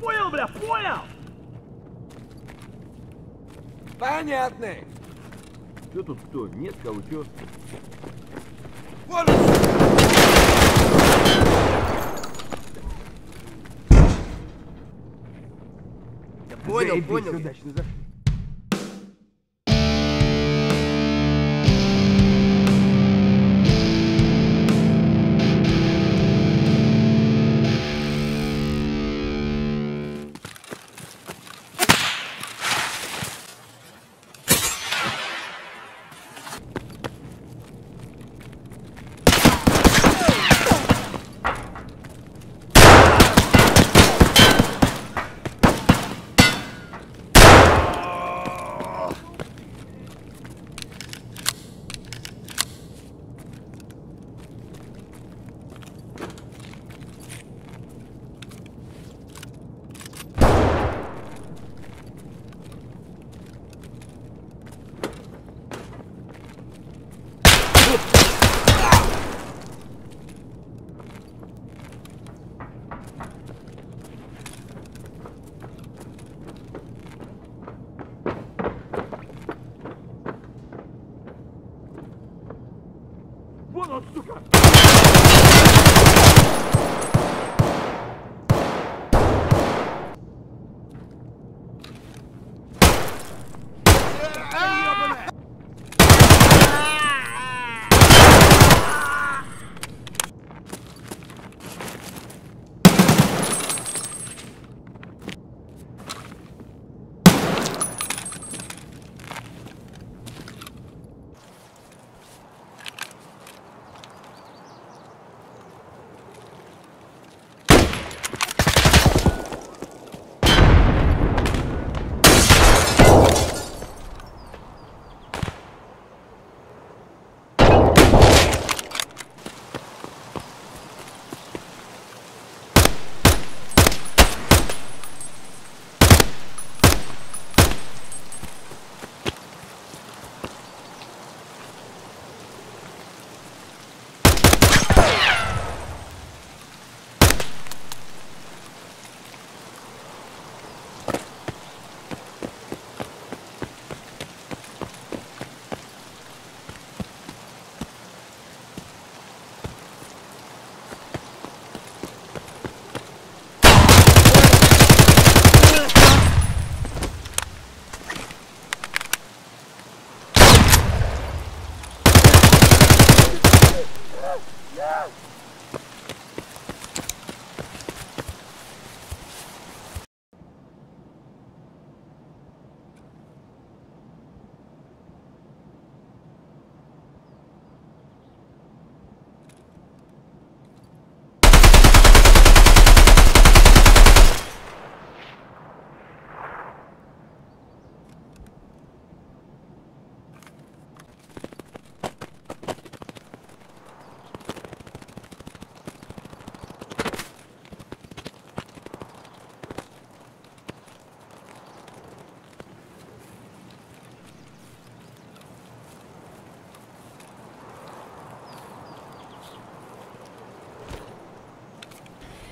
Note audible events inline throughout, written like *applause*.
Понял, бля, понял! Понятный. Что тут кто? Нет кого, чё? Вот понял, понял. Сюда,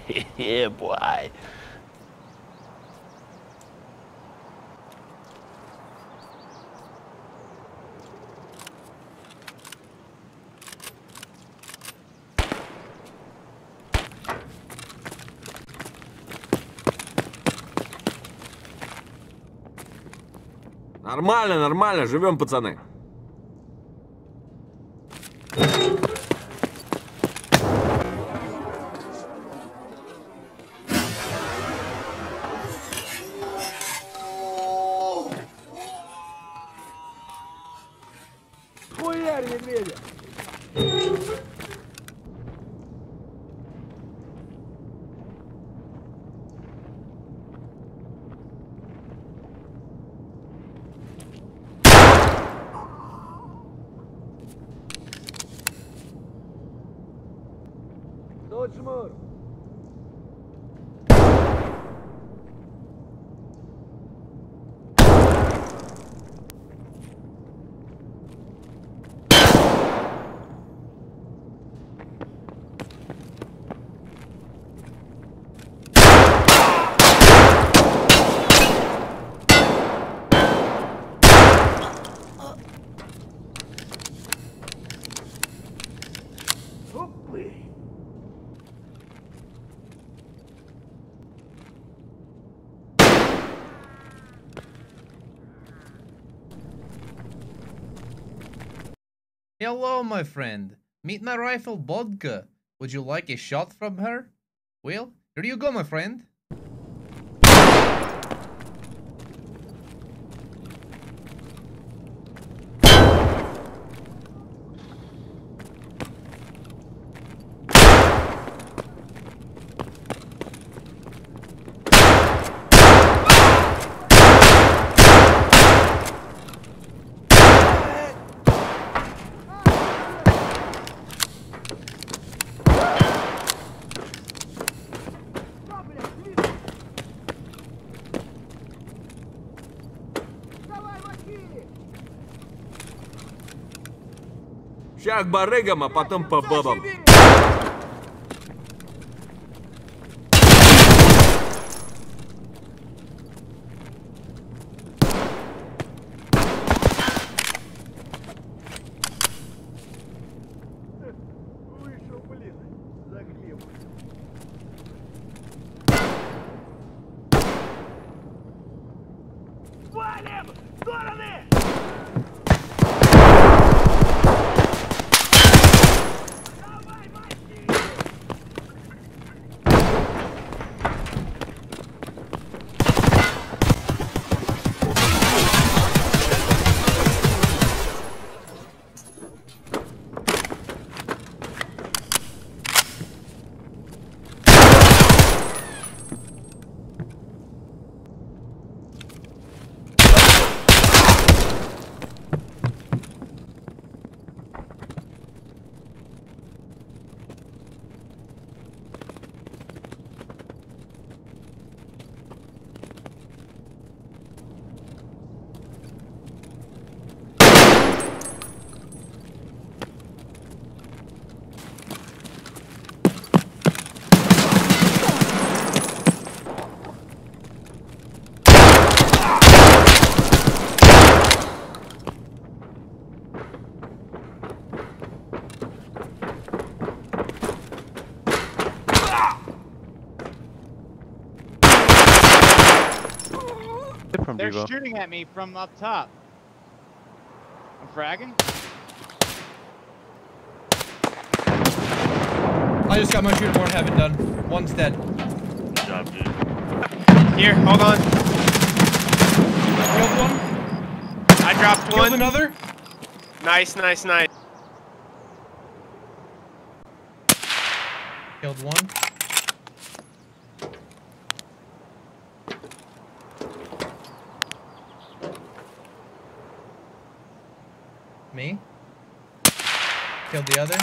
yeah, boy. Нормально, нормально, живем, пацаны. açımır. Hello, my friend. Meet my rifle, Bodka. Would you like a shot from her? Well, here you go, my friend. К барыгам, а потом по бабам. They're Vivo. shooting at me from up top. I'm fragging. I just got my shooter born heaven done. One's dead. Good job, dude. Here, hold on. Killed one. I dropped Killed one. another. Nice, nice, nice. Killed one. Me Killed the other.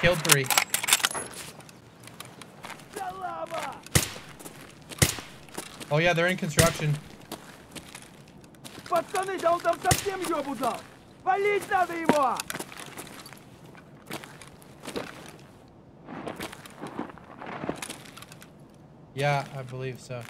Killed three. Салава! Oh yeah, they're in construction. Пацаны, да он там совсем ёбу дал! Валить надо его! Yeah, I believe so.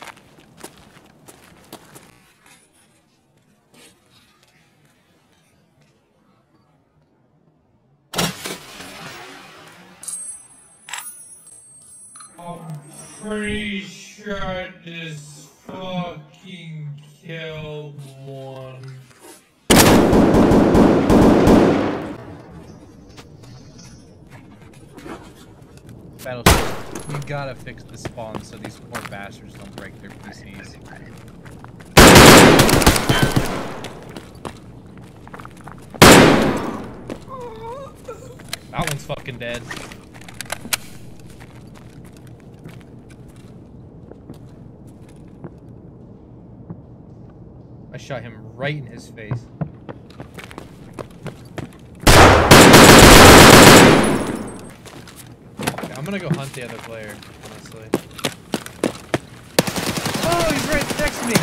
Pretty sure this fucking killed one. Battlestate, you gotta fix the spawn so these poor bastards don't break their PCs. That one's fucking dead. I shot him right in his face. Okay, I'm gonna go hunt the other player, honestly. Oh, he's right next to me!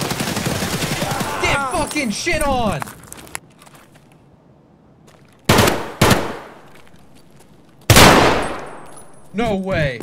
Get fucking shit on! No way!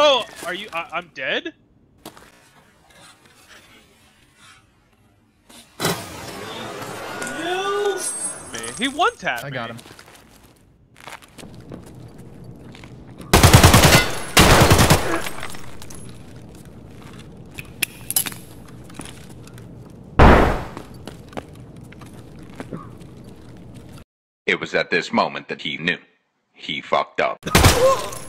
Oh, are you? I, I'm dead. Me. He one tapped I got him. It was at this moment that he knew. He fucked up. *laughs*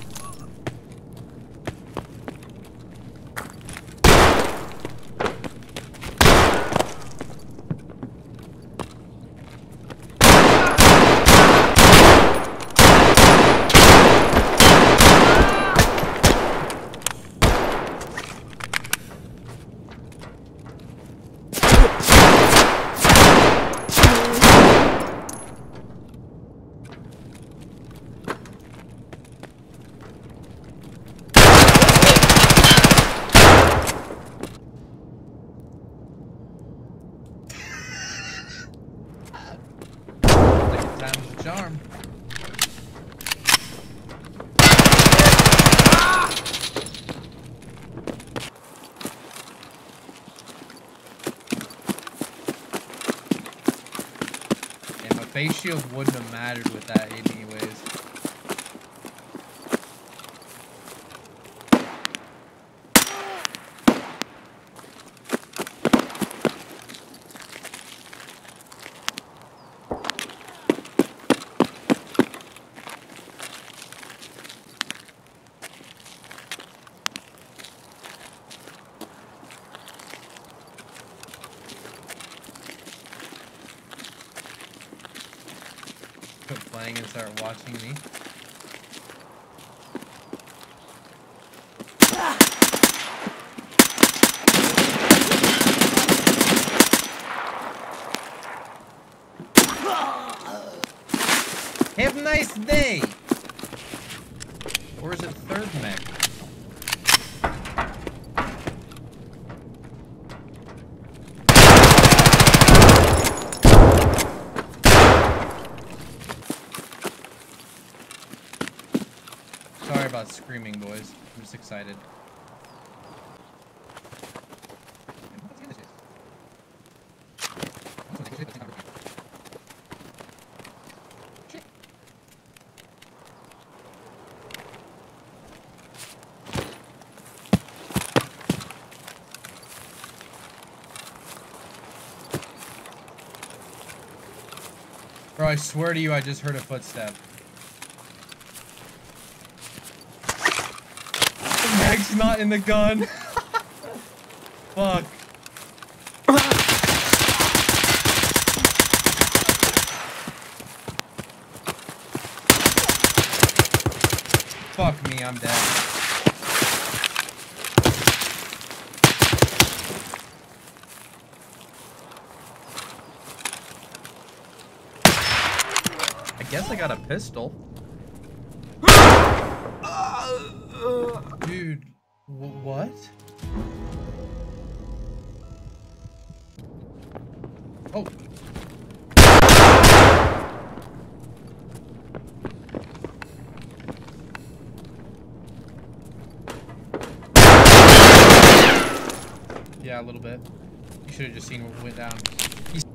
face shield wouldn't have mattered with that anyways. Playing start watching me. Have a nice day! Or is it third mech? Screaming, boys. I'm just excited. Bro, I swear to you, I just heard a footstep. Meg's not in the gun. Fuck. Fuck me, I'm dead. I guess I got a pistol. Dude, wh- what? Oh. Yeah, a little bit. You should have just seen what went down. He's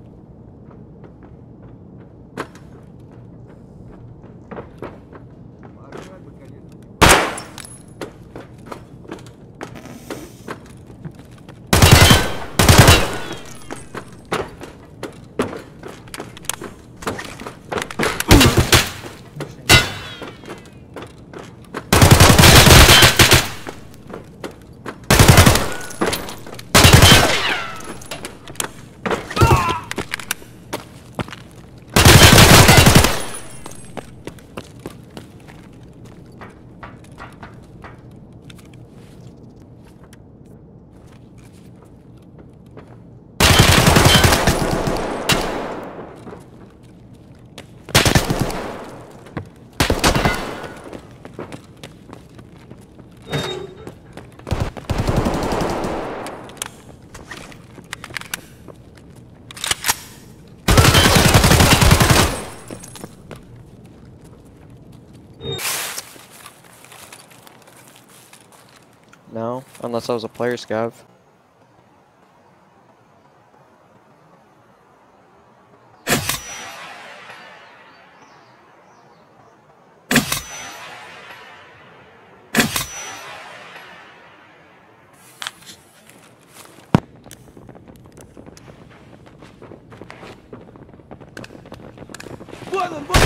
No, unless I was a player scav. Northern Bush!